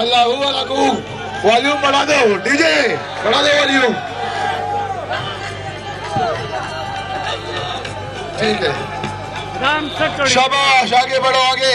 अल्लाह Algu volume बढ़ा दो DJ बढ़ा दो वॉल्यूम। ठीक है। शाबाश आगे बढ़ो आगे।